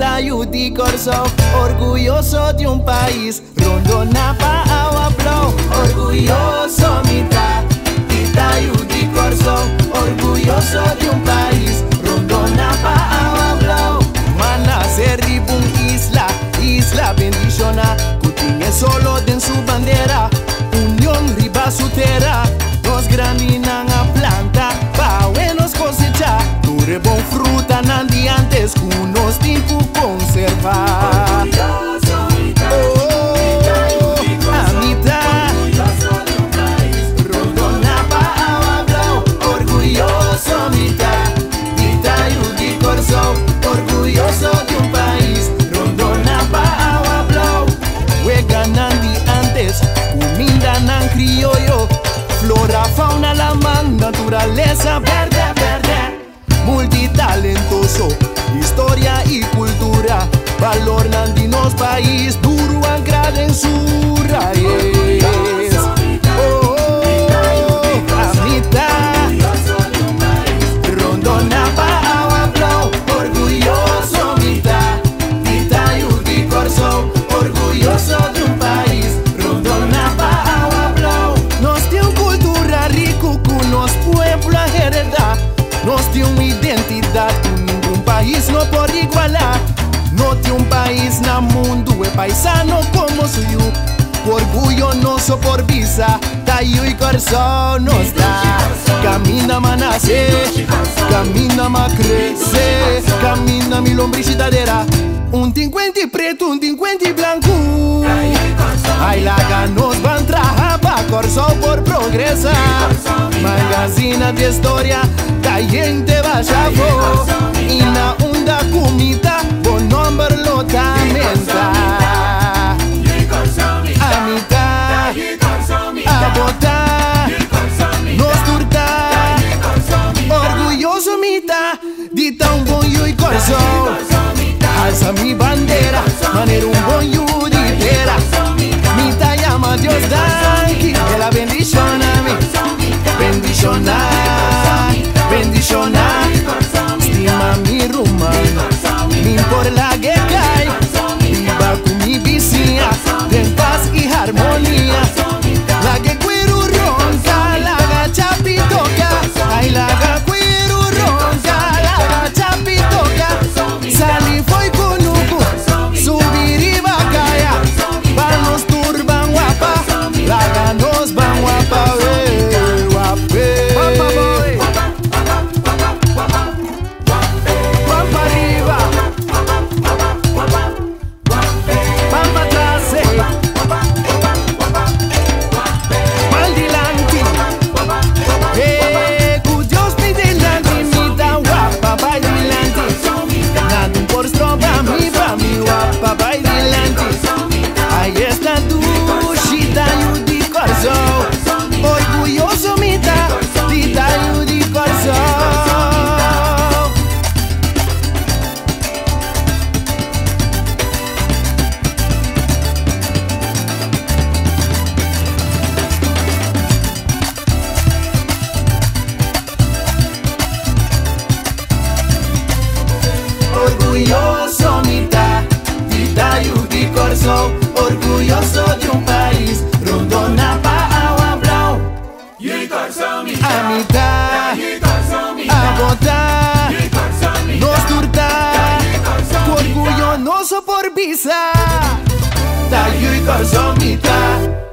d'aiuti corso Orgoglioso di un paese Rondona pa' agua blow Orgoglioso mi fortaleza aberta. país no por igualar. No tiene un país na mundo, e paisano como suyo. Orgullo no so por visa, tayo y corazón no está. Camina ma nace, camina ma crece, camina mi lombricitadera. Un tincuenti preto, un tincuenti blanco. Ay la ganos esforzó por progresar. Magazinati historia, caliente vaya y la onda kumita, por nombre lo tamenta. A mitad, a botar, nos turta, orgulloso mita, di tan bon y corazón. Alza mi bandera, manera un bon Dios dan. Pisa you lluita és on